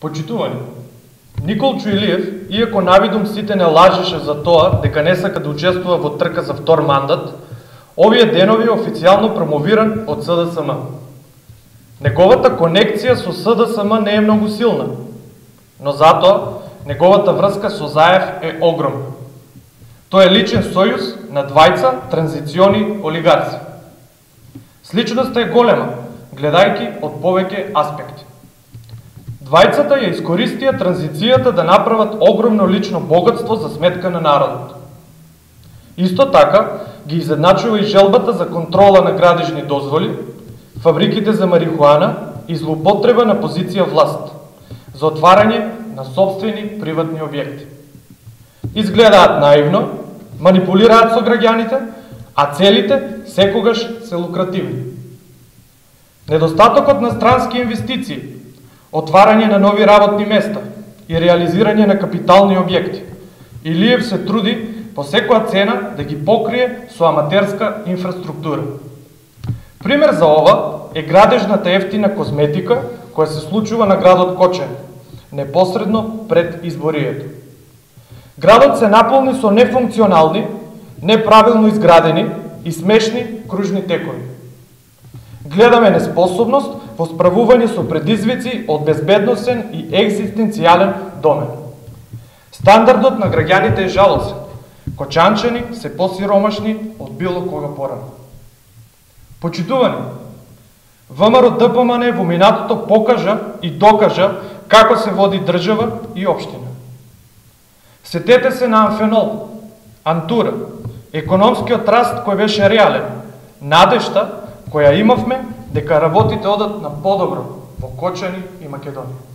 Почитувани, Никол Чуилиев, иако навидум сите не лажеше за тоа дека не сака да учествува во трка за втор мандат, овие денови е официјално промовиран од СДСМ. Неговата конекција со СДСМ не е многу силна, но затоа неговата врска со Заев е огромна. Тој е личен сојуз на двајца транзициони олигарци. Сличноста е голема, гледајќи од повеќе аспекти. Двајцата ја искористија транзицијата да направат огромно лично богатство за сметка на народот. Исто така ги изедначува и желбата за контрола на градежни дозволи, фабриките за марихуана и злоупотреба на позиција власт, за отварање на собствени приватни објекти. Изгледаат наивно, манипулираат со граѓаните, а целите секогаш се лукративни. Недостатокот на странски инвестиции отварање на нови работни места и реализирање на капитални објекти. Илиев се труди по секоја цена да ги покрие со аматерска инфраструктура. Пример за ова е градежната ефтина козметика која се случува на градот Кочен, непосредно пред изборието. Градот се наполни со нефункционални, неправилно изградени и смешни кружни текови. Гледаме неспособност во справување со предизвици од безбедносен и екзистенцијален домен. Стандардот на граѓаните е жалосен. Кочанчани се посиромашни од било кога порано. Почитувани, ВМРО ДПМН во минатото покажа и докажа како се води држава и општина. Сетете се на Амфенол, Антура, економскиот раст кој беше реален, надешта која имавме дека работите одат на подобро во Кочани и Македонија.